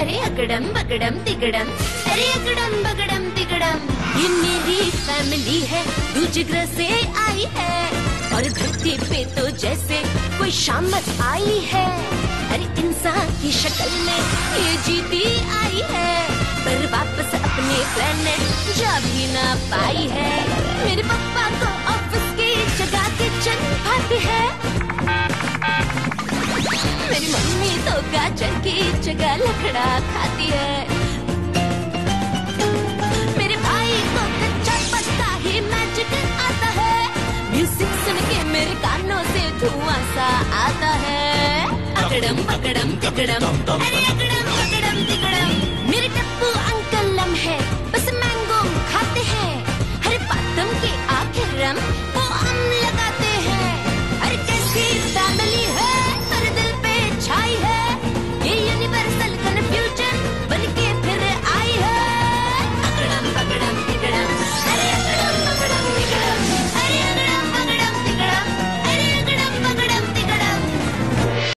अरे अगड़म, बगड़म, तिगड़म। अरे अगड़म, बगड़म, तिगड़म। ये मेरी फैमिली है दूसरे ग्रह से आई है। और धरती पे तो जैसे कोई शामत आई है। अरे इंसान की शक्ल में ये जीती आई है। पर वापस अपने प्लेनेट जा भी ना पाई है। मेरे पापा को गाजर की जगह लकड़ा खाती है। मेरे भाई को कच्चा पत्ता ही मैजिक आता है म्यूज़िक सुन के मेरे कानों से धुआँ सा आता है। अकड़म पकड़म पकड़म अरे अकड़म